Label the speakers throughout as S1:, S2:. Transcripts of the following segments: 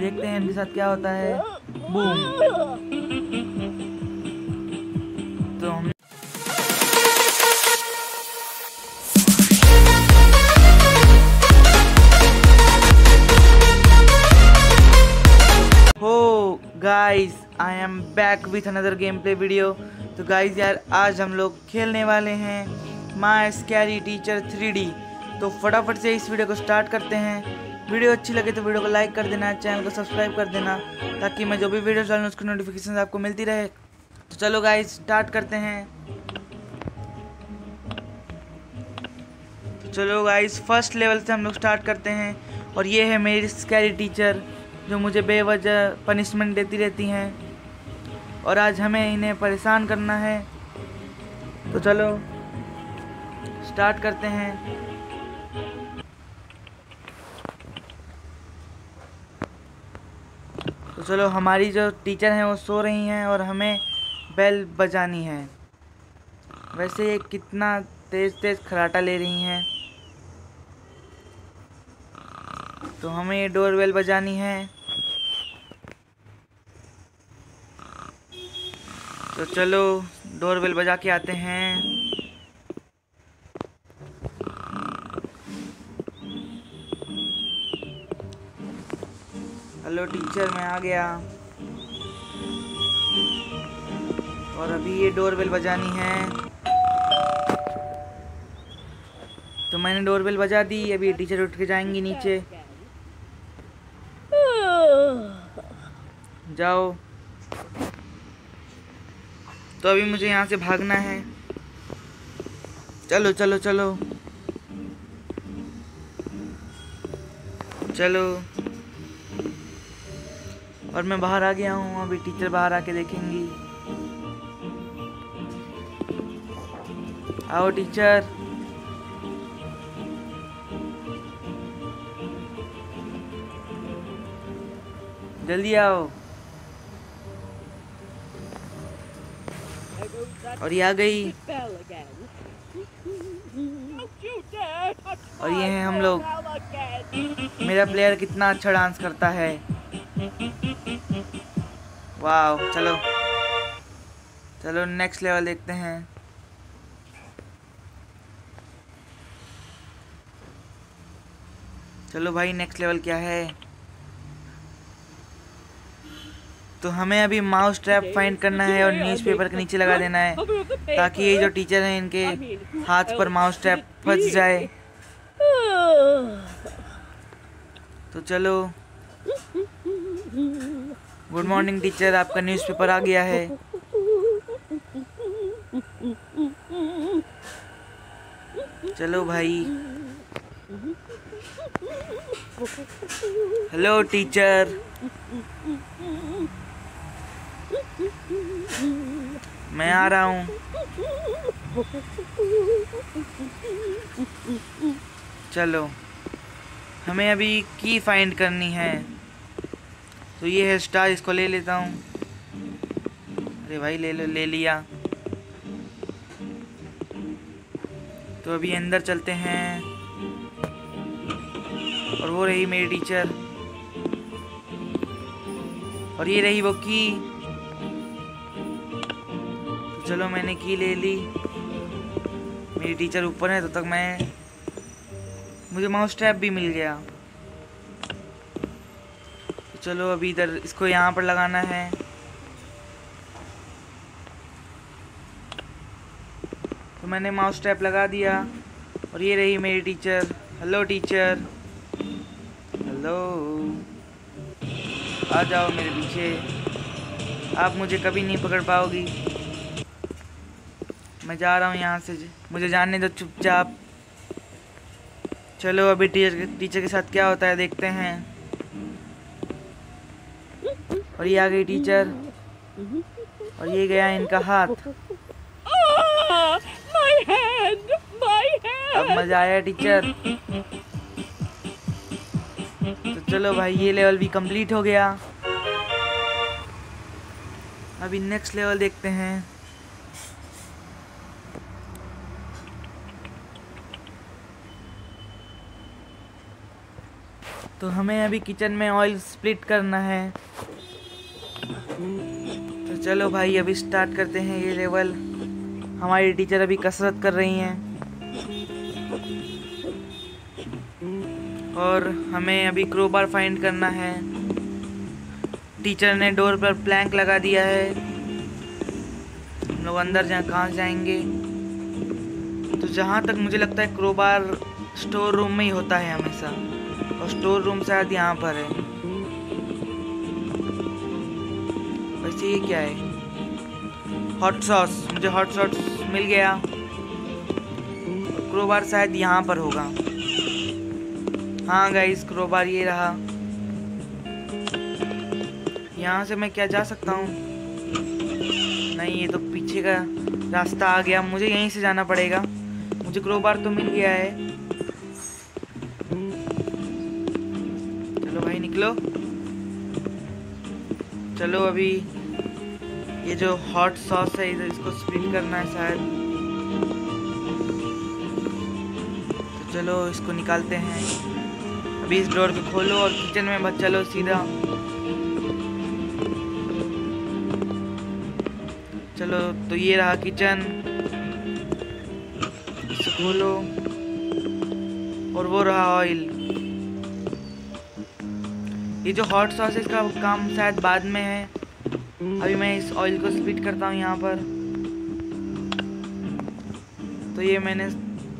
S1: देखते हैं इनके साथ क्या होता है। बूम तो हम हो I am back with another game play video तो गाइस यार, आज हम लोग खेलने वाले हैं माई स्कैरी टीचर 3D तो फटाफट से इस वीडियो को स्टार्ट करते हैं। वीडियो अच्छी लगे तो वीडियो को लाइक कर देना, चैनल को सब्सक्राइब कर देना, ताकि मैं जो भी वीडियो डालूँ उसकी नोटिफिकेशन आपको मिलती रहे। तो चलो गाइस स्टार्ट करते हैं। तो चलो गाइस फ़र्स्ट लेवल से हम लोग स्टार्ट करते हैं, और ये है मेरी स्कैरी टीचर जो मुझे बेवजह पनिशमेंट देती रहती हैं, और आज हमें इन्हें परेशान करना है। तो चलो स्टार्ट करते हैं। चलो, हमारी जो टीचर हैं, वो सो रही हैं और हमें बेल बजानी है। वैसे ये कितना तेज़ तेज़ खराटा ले रही हैं। तो हमें ये डोर बेल बजानी है। तो चलो डोर बेल बजा के आते हैं। हेलो टीचर मैं आ गया। और अभी ये डोर बेल बजानी है। तो मैंने डोर बेल बजा दी, अभी टीचर उठ के जाएँगी नीचे। जाओ। तो अभी मुझे यहाँ से भागना है। चलो चलो चलो। चलो। और मैं बाहर आ गया हूँ, अभी टीचर बाहर आके देखेंगी। आओ टीचर जल्दी आओ। और ये आ गई। और ये हैं हम लोग। मेरा प्लेयर कितना अच्छा डांस करता है। वाह चलो। चलो नेक्स्ट लेवल देखते हैं। चलो भाई नेक्स्ट लेवल क्या है? तो हमें अभी माउस ट्रैप फाइंड करना है और न्यूज़पेपर के नीचे लगा देना है, ताकि ये जो टीचर हैं, इनके हाथ पर माउस ट्रैप फंस जाए। तो चलो गुड मॉर्निंग टीचर आपका न्यूज़पेपर आ गया है। चलो भाई। हेलो टीचर मैं आ रहा हूँ। चलो। हमें अभी की फाइंड करनी है। तो ये है स्टार इसको ले लेता हूँ। अरे भाई, ले लो, ले लिया। तो अभी अंदर चलते हैं। और वो रही मेरी टीचर और ये रही वो की तो चलो मैंने की ले ली। मेरी टीचर ऊपर है तो तक मैं मुझे माउस ट्रैप भी मिल गया। चलो अभी इधर इसको यहाँ पर लगाना है। तो मैंने माउस ट्रैप लगा दिया और ये रही मेरी टीचर हेलो टीचर हेलो आ जाओ मेरे पीछे। आप मुझे कभी नहीं पकड़ पाओगी। मैं जा रहा हूँ यहाँ से। मुझे जानने दो चुपचाप। चलो अभी टीचर टीचर के साथ क्या होता है देखते हैं। और ये आ गई टीचर। और ये गया इनका हाथ। अब मज़ा आया टीचर। तो चलो भाई, ये लेवल भी कंप्लीट हो गया। अभी नेक्स्ट लेवल देखते हैं। तो हमें अभी किचन में ऑयल स्प्लिट करना है। चलो भाई, अभी स्टार्ट करते हैं ये लेवल हमारी टीचर अभी कसरत कर रही हैं. और हमें अभी क्रोबार फाइंड करना है. टीचर ने डोर पर प्लैंक लगा दिया है. हम लोग अंदर जहाँ कहाँ जाएँगे? तो जहाँ तक मुझे लगता है क्रोबार स्टोर रूम में ही होता है हमेशा. और स्टोर रूम शायद यहाँ पर है. ये क्या है? हॉट सॉस मुझे हॉट सॉस मिल गया। क्रोबार शायद यहाँ पर होगा। हाँ गाइस क्रोबार ये रहा। यहाँ से मैं क्या जा सकता हूँ? नहीं, ये तो पीछे का रास्ता आ गया। मुझे यहीं से जाना पड़ेगा। मुझे क्रोबार तो मिल गया है। चलो भाई निकलो। चलो अभी ये जो हॉट सॉस है, इधर इसको स्पिन करना है शायद। तो चलो, इसको निकालते हैं। अभी इस डोर को खोलो और किचन में बच चलो सीधा। चलो तो ये रहा किचन इसे खोलो। और वो रहा ऑयल ये जो हॉट सॉस है, इसका काम शायद बाद में है। अभी मैं इस ऑयल को स्प्लिट करता हूँ यहाँ पर। तो ये मैंने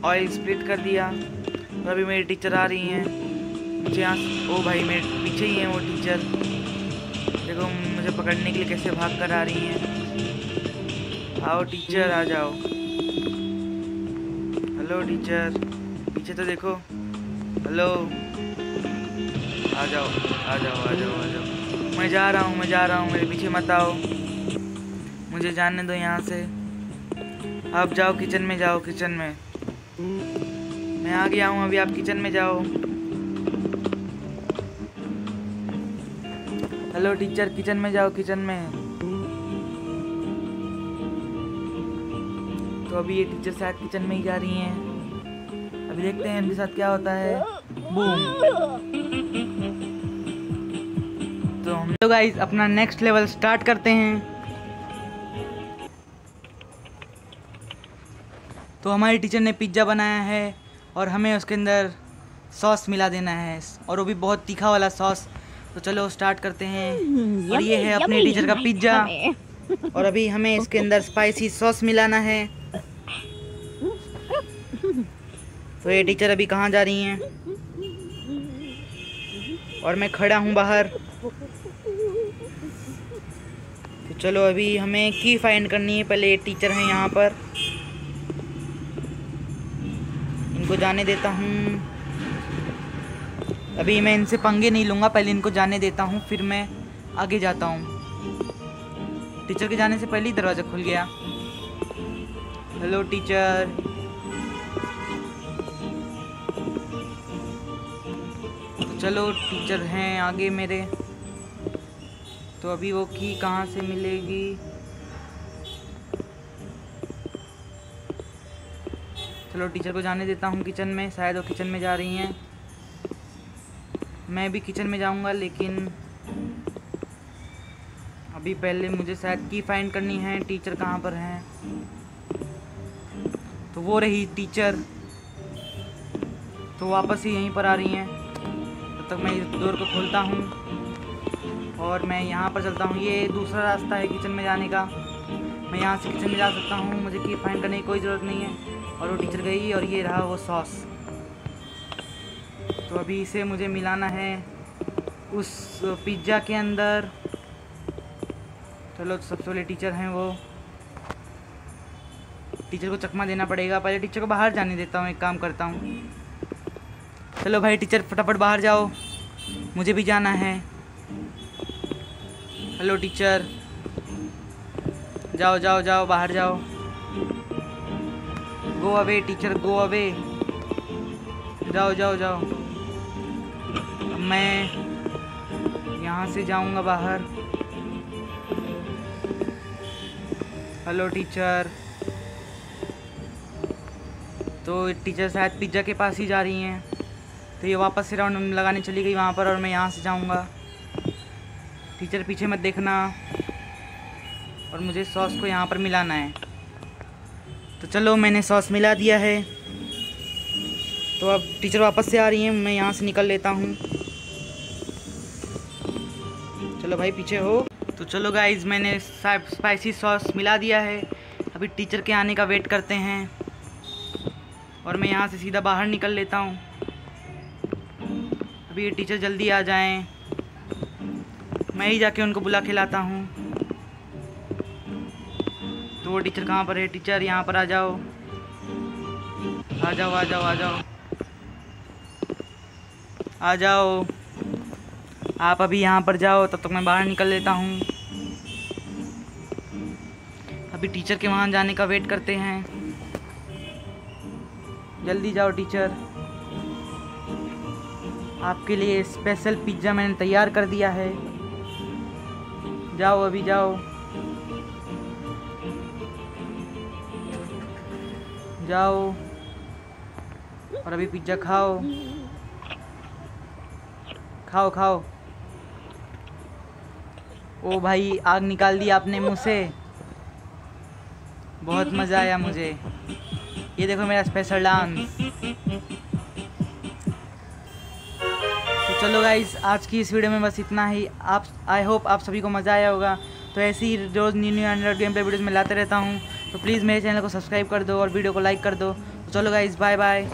S1: ऑयल स्प्लिट कर दिया। और अभी मेरी टीचर आ रही हैं। मुझे यहाँ ओ भाई, मेरे पीछे ही हैं वो टीचर देखो, मुझे पकड़ने के लिए कैसे भाग कर आ रही हैं। आओ टीचर आ जाओ। हेलो टीचर पीछे तो देखो। हेलो आ जाओ आ जाओ आ जाओ आ जाओ। मैं जा रहा हूँ, मैं जा रहा हूँ, मेरे पीछे मत आओ। मुझे जाने दो यहाँ से। आप जाओ किचन में, जाओ किचन में। मैं आ गया हूँ अभी आप किचन में जाओ। हेलो टीचर किचन में जाओ, किचन में। तो अभी ये टीचर शायद किचन में ही जा रही हैं। अभी देखते हैं इनके साथ क्या होता है। बूम तो गाइस अपना नेक्स्ट लेवल स्टार्ट करते हैं। तो हमारी टीचर ने पिज़्ज़ा बनाया है और हमें उसके अंदर सॉस मिला देना है। और वो भी बहुत तीखा वाला सॉस तो चलो स्टार्ट करते हैं। और ये है अपने टीचर का पिज़्ज़ा और अभी हमें इसके अंदर स्पाइसी सॉस मिलाना है। तो ये टीचर अभी कहाँ जा रही हैं? और मैं खड़ा हूँ बाहर। तो चलो अभी हमें की फाइंड करनी है, पहले टीचर हैं यहाँ पर। इनको जाने देता हूँ। अभी मैं इनसे पंगे नहीं लूँगा, पहले इनको जाने देता हूँ, फिर मैं आगे जाता हूँ। टीचर के जाने से पहले ही दरवाज़ा खुल गया। हेलो टीचर तो चलो टीचर हैं आगे मेरे। तो अभी वो की कहाँ से मिलेगी? चलो टीचर को जाने देता हूँ किचन में। शायद वो किचन में जा रही हैं। मैं भी किचन में जाऊँगा, लेकिन अभी पहले मुझे शायद की फाइंड करनी है। टीचर कहाँ पर हैं? तो वो रही टीचर तो वापस ही यहीं पर आ रही हैं। तब तो तक मैं इस डोर को खोलता हूँ और मैं यहाँ पर चलता हूँ। ये दूसरा रास्ता है किचन में जाने का। मैं यहाँ से किचन में जा सकता हूँ। मुझे की फाइंड करने की कोई ज़रूरत नहीं है। और वो टीचर गई और ये रहा वो सॉस। तो अभी इसे मुझे मिलाना है उस पिज़्ज़ा के अंदर। चलो, सबसे पहले टीचर हैं वो। टीचर को चकमा देना पड़ेगा। पहले टीचर को बाहर जाने देता हूँ। एक काम करता हूँ। चलो भाई टीचर, फटाफट बाहर जाओ। मुझे भी जाना है। हेलो टीचर जाओ जाओ जाओ, बाहर जाओ। Go away teacher go away जाओ जाओ जाओ। मैं यहाँ से जाऊँगा बाहर। हेलो टीचर तो टीचर शायद पिज़्ज़ा के पास ही जा रही हैं।
S2: तो ये वापस से राउंड लगाने चली गई वहाँ पर और मैं यहाँ से जाऊँगा। टीचर पीछे मत देखना। और मुझे सॉस को यहाँ पर मिलाना है। तो चलो, मैंने सॉस मिला दिया है। तो अब टीचर वापस से आ रही हैं, मैं यहाँ से निकल लेता हूँ। चलो भाई, पीछे हो। तो चलो गाइज़ मैंने स्पाइसी सॉस मिला दिया है। अभी टीचर के आने का वेट करते हैं। और मैं यहाँ से सीधा बाहर निकल लेता हूँ। अभी ये टीचर जल्दी आ जाएँ। मैं ही जाके उनको बुला के लाता हूँ। तो टीचर कहाँ पर है? टीचर यहाँ पर आ जाओ। आ जाओ आ जाओ आ जाओ। आ जाओ। आप अभी यहाँ पर जाओ, तब तक तो मैं बाहर निकल लेता हूँ। अभी टीचर के वहाँ जाने का वेट करते हैं। जल्दी जाओ टीचर आपके लिए स्पेशल पिज़्ज़ा मैंने तैयार कर दिया है। जाओ, अभी जाओ। जाओ और अभी पिज़्ज़ा खाओ। खाओ खाओ। ओ भाई, आग निकाल दी आपने मुँह से। बहुत मज़ा आया मुझे। ये देखो मेरा स्पेशल डांस चलो गाइस आज की इस वीडियो में बस इतना ही। आप आई होप आप सभी को मज़ा आया होगा। तो ऐसे ही रोज़ new new android game play videos में लाते रहता हूँ। तो प्लीज़ मेरे चैनल को सब्सक्राइब कर दो और वीडियो को लाइक कर दो। तो चलो गाइस बाय बाय